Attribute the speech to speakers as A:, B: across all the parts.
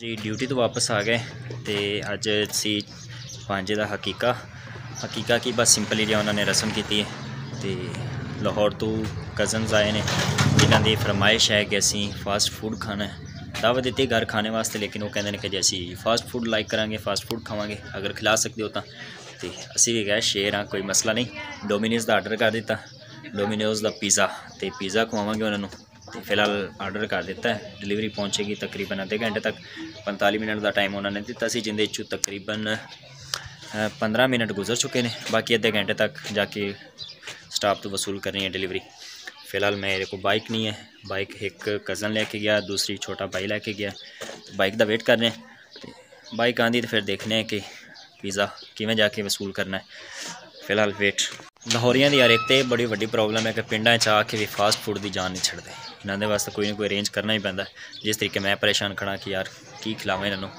A: ਜੀ ਡਿਊਟੀ ਤੋਂ ਵਾਪਸ ਆ ਗਏ ਤੇ ਅੱਜ ਸੀ ਪੰਜ ਦਾ ਹਕੀਕਾ। ਹਕੀਕਾ ਕੀ? ਬਸ ਸਿੰਪਲੀ ਜਿਹਾ ਉਹਨਾਂ ਨੇ ਰਸਮ ਕੀਤੀ ਹੈ ਤੇ ਲਾਹੌਰ ਤੋਂ ਕਜ਼ਨਸ ਆਏ ਨੇ, ਜਿਨ੍ਹਾਂ ਦੀ ਫਰਮਾਇਸ਼ ਹੈ ਕਿ ਅਸੀਂ ਫਾਸਟ ਫੂਡ ਖਾਣਾ ਹੈ। ਦਾਵਤ ਦਿੱਤੀ ਘਰ ਖਾਣੇ ਵਾਸਤੇ, ਲੇਕਿਨ ਉਹ ਕਹਿੰਦੇ ਨੇ ਕਿ ਜੇ ਅਸੀਂ ਫਾਸਟ ਫੂਡ ਲਾਈਕ ਕਰਾਂਗੇ ਫਾਸਟ ਫੂਡ ਖਾਵਾਂਗੇ, ਅਗਰ ਖਿਲਾ ਸਕਦੇ ਹੋ ਤਾਂ। ਤੇ ਅਸੀਂ ਵੀ ਗਏ, ਸ਼ੇਰ ਹਾਂ, ਕੋਈ ਮਸਲਾ ਨਹੀਂ। ਡੋਮੀਨੋਜ਼ ਦਾ ਆਰਡਰ ਕਰ ਦਿੱਤਾ। ਡੋਮੀਨੋਜ਼ ਦਾ ਪੀਜ਼ਾ ਤੇ ਪੀਜ਼ਾ ਖਵਾਵਾਂਗੇ ਉਹਨਾਂ ਨੂੰ। तो फ़िलहाल आर्डर कर दिता है। डिलीवरी पहुंचेगी तकरीबन अद्धे घंटे तक। पंताली मिनट का टाइम उन्होंने दिता सी, जिंद तकरीबन पंद्रह मिनट गुजर चुके हैं बाकी अद्धे घंटे तक जाके स्टाफ तो वसूल करनी है डिलीवरी फ़िलहाल मेरे को बाइक नहीं है। बाइक एक कज़न लेके गया, दूसरी छोटा भाई लेके गया। तो बाइक का वेट कर रहे हैं। बाइक आँधी तो फिर देखने हैं कि वीज़ा किमें जाके वसूल करना है। ਫਿਲਹਾਲ ਵੇਟ। ਲਾਹੌਰੀਆਂ ਦੀ ਯਾਰ ਇੱਕ ਤੇ ਬੜੀ ਵੱਡੀ ਪ੍ਰੋਬਲਮ ਹੈ ਕਿ ਪਿੰਡਾਂ 'ਚ ਆ ਕੇ ਵੀ ਫਾਸਟ ਫੂਡ ਦੀ ਜਾਨ ਨਹੀਂ ਛੱਡਦੇ। ਇਹਨਾਂ ਦੇ ਵਾਸਤੇ ਕੋਈ ਨਾ ਕੋਈ ਅਰੇਂਜ ਕਰਨਾ ਹੀ ਪੈਂਦਾ। ਜਿਸ ਤਰੀਕੇ ਮੈਂ ਪਰੇਸ਼ਾਨ ਖੜਾ ਕਿ ਯਾਰ ਕੀ ਖਿਲਾਵਾਂ ਇਹਨਾਂ ਨੂੰ।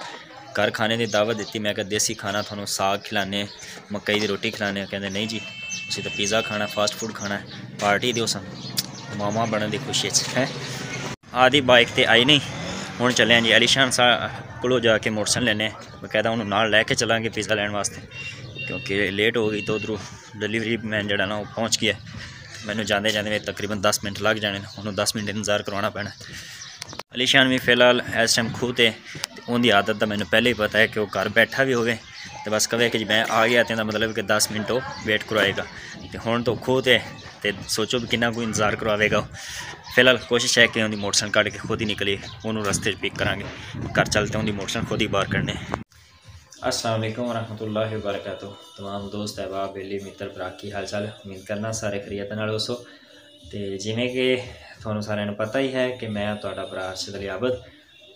A: ਘਰ ਖਾਣੇ ਦੀ ਦਾਵਤ ਦਿੱਤੀ, ਮੈਂ ਕਿਹਾ ਦੇਸੀ ਖਾਣਾ ਤੁਹਾਨੂੰ ਸਾਗ ਖਿਲਾਣੇ ਮੱਕਈ ਦੀ ਰੋਟੀ ਖਿਲਾਣੇ ਕਹਿੰਦੇ ਨਹੀਂ ਜੀ, ਤੁਸੀਂ ਤਾਂ ਪੀਜ਼ਾ ਖਾਣਾ ਫਾਸਟ ਫੂਡ ਖਾਣਾ ਪਾਰਟੀ ਦਿਓ ਸਾਨੂੰ। ਮਾਮਾ ਬਣਨ ਦੀ ਖੁਸ਼ੀ 'ਚ, ਹੈ। ਆਦੀ ਬਾਈਕ ਤੇ ਆਈ ਨਹੀਂ। ਹੁਣ ਚੱਲੇ ਹਾਂ ਜੀ, ਅਲੀਸ਼ਾਨ ਸਾਹਿਬ ਕੋਲੋਂ ਜਾ ਕੇ ਮੋਟਰਸਾਈਕਲ ਲੈਣੇ ਬਕਾਇਦਾ ਉਹਨੂੰ ਨਾਲ ਲੈ ਕੇ ਚੱਲਾਂਗੇ ਪੀਜ਼ਾ ਲੈਣ ਵਾਸਤੇ। क्योंकि लेट हो गई तो उधरों डिलीवरी मैन जरा पहुँच गया। मैंने जाते जाते मेरे तकरीबन दस मिनट लग जाने उन्होंने दस मिनट इंतज़ार करवाना पैना। अलीशान भी फ़िलहाल इस टाइम खूह थे उनकी आदत का मैंने पहले ही पता है कि वह घर बैठा भी हो गए तो बस कहे कि जी मैं आ गया तो मतलब कि दस मिनट वो वेट करवाएगा। तो हूँ तो खूह थे तो सोचो भी कि इंतज़ार करवाएगा फ़िलहाल कोशिश है कि उनकी मोटरसाइकिल कट के खुद ही निकली, उन्होंने रस्ते पिक करा घर चलते उनकी मोटरसाइकिल खुद ही बार करने अस्सलाम वालेकुम वरहमतुल्लाहि वबरकातुह तमाम ਦੋਸਤ ਅਹਿਬਾਬ ਬੇਲੀ ਮਿੱਤਰ ਭਰਾ ਕੀ ਹਾਲ ਚਾਲ ਉਮੀਦ ਕਰਨਾ ਸਾਰੇ ਖਰੀਅਤ ਨਾਲ ਹੋਸੋ ਤੇ ਜਿਵੇਂ ਕਿ ਤੁਹਾਨੂੰ ਸਾਰਿਆਂ ਨੂੰ ਪਤਾ ਹੀ ਹੈ ਕਿ ਮੈਂ ਤੁਹਾਡਾ ਭਰਾ ਅਰਸ਼ਦ ਅਲੀ ਆਬਦ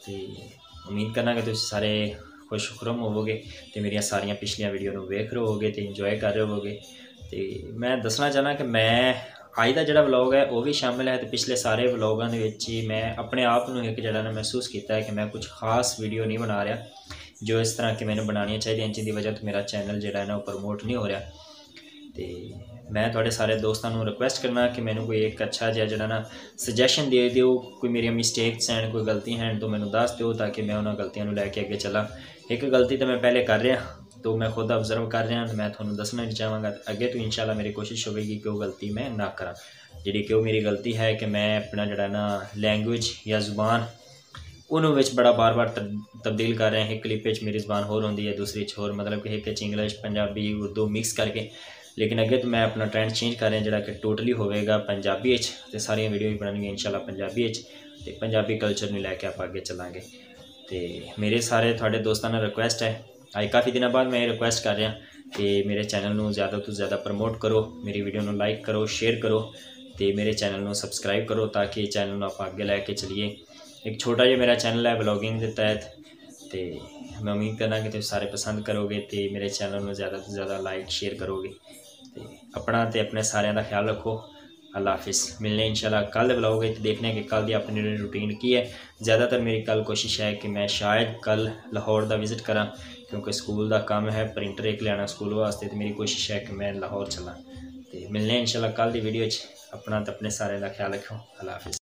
A: ਤੇ ਉਮੀਦ ਕਰਨਾ ਕਿ ਤੁਸੀਂ ਸਾਰੇ ਖੁਸ਼ ਖੁਰਮ ਹੋਵੋਗੇ ਤੇ ਮੇਰੀਆਂ ਸਾਰੀਆਂ ਪਿਛਲੀਆਂ ਵੀਡੀਓ ਨੂੰ ਵੇਖ ਰਹੇ ਹੋਵੋਗੇ ਤੇ ਇੰਜੋਏ ਕਰ ਰਹੇ ਹੋਵੋਗੇ ਤੇ ਮੈਂ ਦੱਸਣਾ ਚਾਹਨਾ ਕਿ ਮੈਂ ਅੱਜ ਦਾ ਜਿਹੜਾ ਵਲੌਗ ਹੈ ਉਹ ਵੀ ਸ਼ਾਮਿਲ ਹੈ ਤੇ ਪਿਛਲੇ ਸਾਰੇ ਵਲੌਗਾਂ ਦੇ ਵਿੱਚ ਹੀ ਮੈਂ ਆਪਣੇ ਆਪ ਨੂੰ ਇੱਕ ਜਿਹੜਾ ਨਾ ਮਹਿਸੂਸ ਕੀਤਾ ਹੈ ਕਿ ਮੈਂ ਕੁਝ ਖਾਸ ਵੀਡੀਓ ਨਹੀਂ ਬਣਾ ਰਿਹਾ ਜੋ ਇਸ ਤਰ੍ਹਾਂ ਕਿ ਮੈਨੂੰ ਬਣਾਉਣੀਆਂ ਚਾਹੀਦੀਆਂ ਜਿਹਦੀ ਵਜ੍ਹਾ ਤੋਂ ਮੇਰਾ ਚੈਨਲ ਜਿਹੜਾ ਹੈ ਨਾ ਉਹ ਪ੍ਰਮੋਟ ਨਹੀਂ ਹੋ ਰਿਹਾ। ਤੇ ਮੈਂ ਤੁਹਾਡੇ ਸਾਰੇ ਦੋਸਤਾਂ ਨੂੰ ਰਿਕੁਐਸਟ ਕਰਨਾ ਕਿ ਮੈਨੂੰ ਕੋਈ ਇੱਕ ਅੱਛਾ ਜਿਹਾ ਜਿਹੜਾ ਨਾ ਸੁਜੈਸ਼ਨ ਦੇ ਦਿਓ, ਕੋਈ ਮੇਰੀਆਂ ਮਿਸਟੇਕਸ ਹਨ, ਕੋਈ ਗਲਤੀਆਂ ਹਨ, ਤਾਂ ਮੈਨੂੰ ਦੱਸ ਦਿਓ ਤਾਂ ਕਿ ਮੈਂ ਉਹਨਾਂ ਗਲਤੀਆਂ ਨੂੰ ਲੈ ਕੇ ਅੱਗੇ ਚੱਲਾਂ। ਇੱਕ ਗਲਤੀ ਤਾਂ ਮੈਂ ਪਹਿਲੇ ਕਰ ਰਿਹਾ, ਤਾਂ ਮੈਂ ਖੁਦ ਅਬਜ਼ਰਵ ਕਰ ਰਿਹਾ ਤੇ ਮੈਂ ਤੁਹਾਨੂੰ ਦੱਸਣਾ ਨਹੀਂ ਚਾਹਾਂਗਾ ਅੱਗੇ ਤੋਂ ਇਨਸ਼ਾਅੱਲਾ ਮੇਰੀ ਕੋਸ਼ਿਸ਼ ਹੋਵੇਗੀ ਕਿ ਉਹ ਗਲਤੀ ਮੈਂ ਨਾ ਕਰਾਂ। ਜਿਹੜੀ ਕਿ ਉਹ ਮੇਰੀ ਗਲਤੀ ਹੈ ਕਿ ਮੈਂ ਆਪਣਾ ਜਿਹੜਾ ਨਾ ਲੈਂਗੁਏਜ ਜਾਂ ਜ਼ੁਬਾਨ ਉਹਨੂੰ ਵਿੱਚ ਬੜਾ ਬਾਰ-ਬਾਰ ਤਬ- ਤਬਦੀਲ ਕਰ ਰਹੇ ਹਾਂ ਇੱਕ ਕਲਿੱਪ ਵਿੱਚ ਮੇਰੀ ਜ਼ਬਾਨ ਹੋਰ ਹੁੰਦੀ ਹੈ ਦੂਸਰੀ 'ਚ ਹੋਰ ਮਤਲਬ ਕਿ ਇੱਕ 'ਚ ਇੰਗਲਿਸ਼ ਪੰਜਾਬੀ ਉਰਦੂ ਮਿਕਸ ਕਰਕੇ ਲੇਕਿਨ ਅੱਗੇ ਤੋਂ ਮੈਂ ਆਪਣਾ ਟ੍ਰੈਂਡ ਚੇਂਜ ਕਰ ਰਿਹਾ ਜਿਹੜਾ ਕਿ ਟੋਟਲੀ ਹੋਵੇਗਾ ਪੰਜਾਬੀ ਵਿੱਚ ਤੇ ਸਾਰੀਆਂ ਵੀਡੀਓ ਵੀ ਬਣਨਗੀਆਂ ਇਨਸ਼ਾਅੱਲਾ ਪੰਜਾਬੀ ਵਿੱਚ ਤੇ ਪੰਜਾਬੀ ਕਲਚਰ ਨੂੰ ਲੈ ਕੇ ਆਪਾਂ ਅੱਗੇ ਚੱਲਾਂਗੇ ਤੇ ਮੇਰੇ ਸਾਰੇ ਤੁਹਾਡੇ ਦੋਸਤਾਂ ਨਾਲ ਰਿਕੁਐਸਟ ਹੈ ਅੱਜ ਕਾਫੀ ਦਿਨਾਂ ਬਾਅਦ ਮੈਂ ਇਹ ਰਿਕੁਐਸਟ ਕਰ ਰਿਹਾ ਕਿ ਮੇਰੇ ਚੈਨਲ ਨੂੰ ਜ਼ਿਆਦਾ ਤੋਂ ਜ਼ਿਆਦਾ ਪ੍ਰਮੋਟ ਕਰੋ ਮੇਰੀ ਵੀਡੀਓ ਨੂੰ ਲਾਈਕ ਕਰੋ ਸ਼ੇਅਰ ਕਰੋ ਤੇ ਮੇਰੇ ਚੈਨਲ ਨੂੰ ਸਬਸਕ੍ਰਾਈਬ ਕਰੋ ਤਾਂ ਕਿ ਚੈਨਲ ਨੂੰ ਆਪਾਂ ਅੱਗੇ ਲੈ ਕੇ ਚੱਲੀਏ ਇੱਕ ਛੋਟਾ ਜਿਹਾ ਮੇਰਾ ਚੈਨਲ ਹੈ ਵਲੌਗਿੰਗ ਦੇ ਤਹਿਤ ਤੇ ਮੈਂ ਉਮੀਦ ਕਰਦਾ ਕਿ ਤੁਸੀਂ ਸਾਰੇ ਪਸੰਦ ਕਰੋਗੇ ਤੇ ਮੇਰੇ ਚੈਨਲ ਨੂੰ ਜ਼ਿਆਦਾ ਤੋਂ ਜ਼ਿਆਦਾ ਲਾਈਕ ਸ਼ੇਅਰ ਕਰੋਗੇ ਤੇ ਆਪਣਾ ਤੇ ਆਪਣੇ ਸਾਰਿਆਂ ਦਾ ਖਿਆਲ ਰੱਖੋ ਅੱਲਾ ਹਾਫਿਜ਼ ਮਿਲਨੇ ਇਨਸ਼ਾਅੱਲਾ ਕੱਲ ਦੇ ਵਲੌਗ ਵਿੱਚ ਦੇਖਨੇ ਕਿ ਕੱਲ ਦੀ ਆਪਣੀ ਰੂਟੀਨ ਕੀ ਹੈ ਜ਼ਿਆਦਾਤਰ ਮੇਰੀ ਕੱਲ ਕੋਸ਼ਿਸ਼ ਹੈ ਕਿ ਮੈਂ ਸ਼ਾਇਦ ਕੱਲ ਲਾਹੌਰ ਦਾ ਵਿਜ਼ਿਟ ਕਰਾਂ ਕਿਉਂਕਿ ਸਕੂਲ ਦਾ ਕੰਮ ਹੈ ਪ੍ਰਿੰਟਰ ਇੱਕ ਲੈਣਾ ਸਕੂਲ ਵਾਸਤੇ ਤੇ ਮੇਰੀ ਕੋਸ਼ਿਸ਼ ਹੈ ਕਿ ਮੈਂ ਲਾਹੌਰ ਚੱਲਾਂ ਤੇ ਮਿਲਨੇ ਇਨਸ਼ਾਅੱਲਾ ਕੱਲ ਦੀ ਵੀਡੀਓ 'ਚ ਆਪਣਾ ਤੇ ਆਪਣੇ ਸਾਰਿਆਂ ਦਾ ਖਿਆਲ ਰੱਖੋ ਅੱਲਾ ਹਾਫਿਜ਼